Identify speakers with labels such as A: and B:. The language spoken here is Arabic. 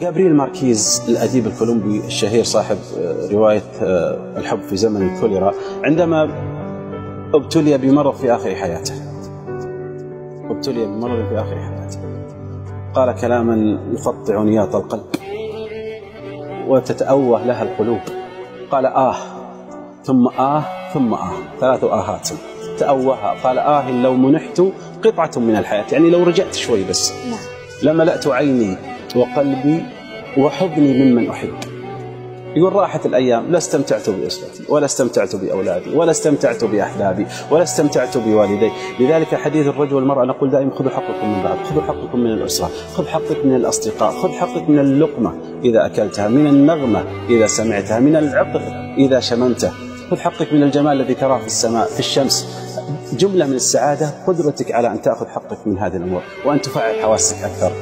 A: جابرييل ماركيز الأديب الكولومبي الشهير صاحب رواية الحب في زمن الكوليرا عندما ابتلي بمرض في آخر حياته. ابتلي بمرض في آخر حياته. قال كلاما يقطع نياط القلب وتتأوه لها القلوب قال آه ثم آه ثم آه ثلاث آهات. تأوهها قال آه لو منحت قطعة من الحياة يعني لو رجعت شوي بس. لملأت عيني. وقلبي وحضني ممن أحب. يقول راحت الأيام لا استمتعت بأسرتي ولا استمتعت بأولادي ولا استمتعت بأحبابي ولا استمتعت بوالدي. لذلك حديث الرجل والمرأة نقول دائما خذوا حقكم من بعض خذوا حقكم من الأسرة خذ حقك من الأصدقاء خذ حقك من اللقمة إذا أكلتها من النغمة إذا سمعتها من العطر إذا شممته. خذ حقك من الجمال الذي تراه في السماء في الشمس. جملة من السعادة قدرتك على أن تأخذ حقك من هذه الأمور وأن تفعل حواسك أكثر.